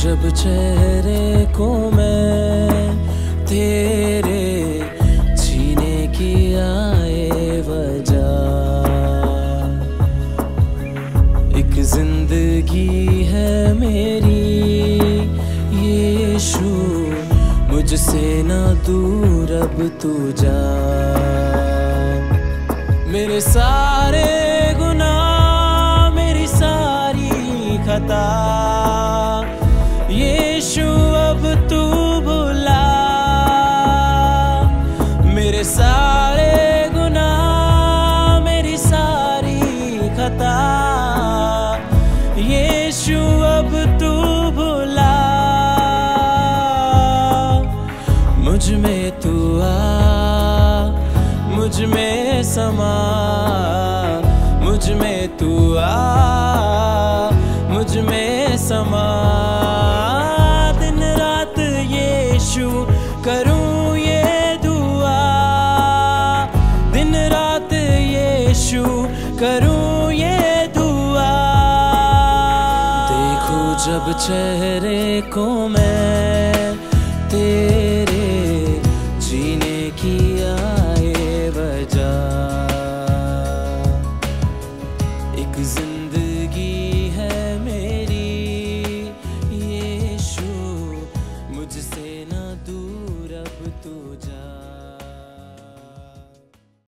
जब चेहरे को मैं तेरे जीने की आए वजह। एक ज़िंदगी है मेरी, यीशु, मुझसे ना दूर अब तू जा। मेरे सारे गुनाह, मेरी सारी खता। मेरे सारे गुनाह मेरी सारी खता। यीशु, अब तू बुला मुझमें तू आ, मुझमें समा। मुझमें तू आ, मुझमें समा। दिन रात यीशु करूँ जब चेहरे को मैं तेरे जीने की आए बजा। एक ज़िंदगी